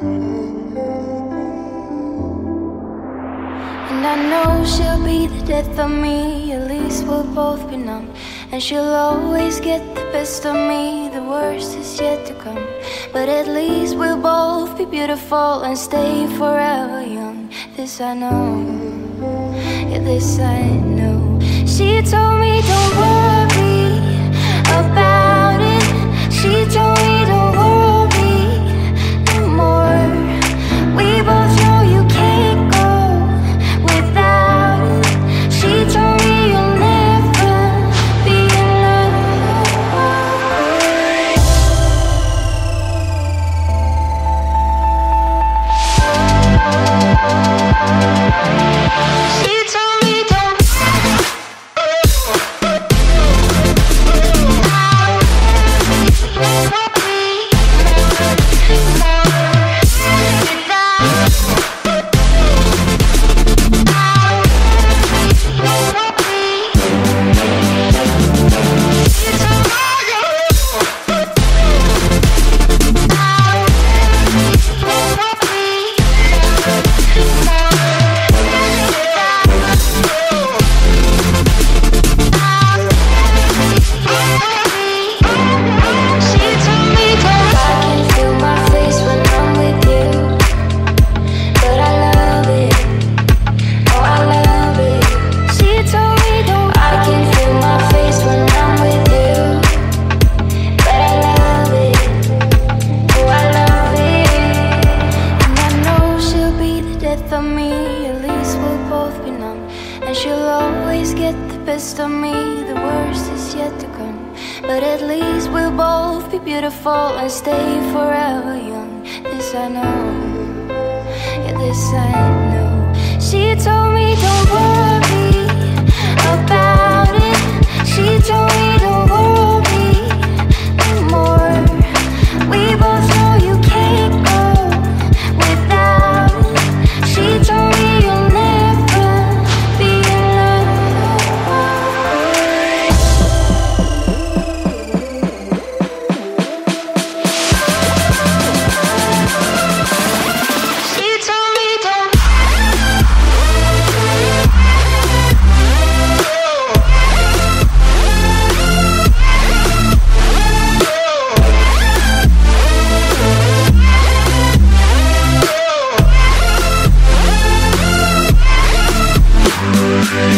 And I know she'll be the death of me, at least we'll both be numb. And she'll always get the best of me, the worst is yet to come. But at least we'll both be beautiful and stay forever young. This I know, yeah, this I know. Of me At least we'll both be numb. And she'll always get the best of me The worst is yet to come. But at least we'll both be beautiful And stay forever young. This I know. Yeah, this I know. She told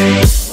I